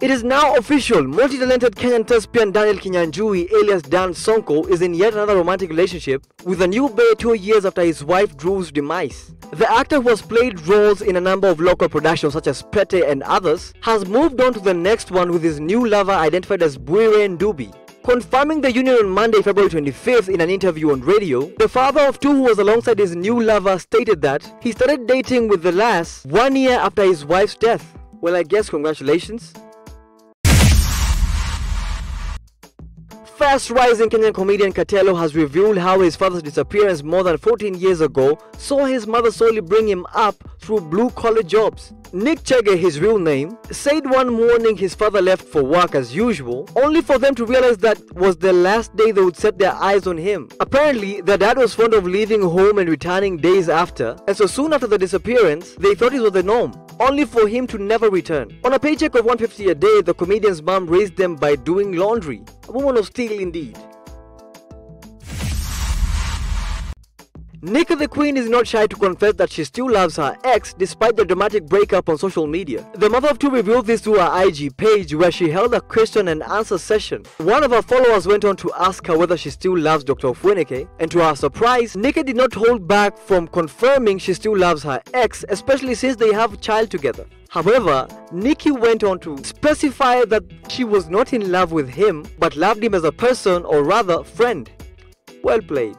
It is now official. Multi-talented Kenyan thespian Daniel Kinyanjui, alias Dan Sonko, is in yet another romantic relationship with a new bae two years after his wife Drew's demise. The actor who has played roles in a number of local productions such as Pete and others has moved on to the next one with his new lover identified as Bwire Ndubi. Confirming the union on Monday, February 25th in an interview on radio, the father of two who was alongside his new lover stated that he started dating with the lass one year after his wife's death. Well, I guess congratulations. Fast rising Kenyan comedian Kartelo has revealed how his father's disappearance more than 14 years ago saw his mother slowly bring him up through blue collar jobs. Nick Chege, his real name, said one morning his father left for work as usual, only for them to realize that was the last day they would set their eyes on him. Apparently, their dad was fond of leaving home and returning days after, and so soon after the disappearance, they thought it was the norm, only for him to never return. On a paycheck of 150 a day, the comedian's mom raised them by doing laundry. Woman of steel indeed. Nicah the Queen is not shy to confess that she still loves her ex despite the dramatic breakup on social media. The mother of two revealed this to her IG page where she held a question and answer session. One of her followers went on to ask her whether she still loves Dr. Ofweneke, and to her surprise, Nicah did not hold back from confirming she still loves her ex, especially since they have a child together. However, Nikki went on to specify that she was not in love with him but loved him as a person or rather friend. Well played.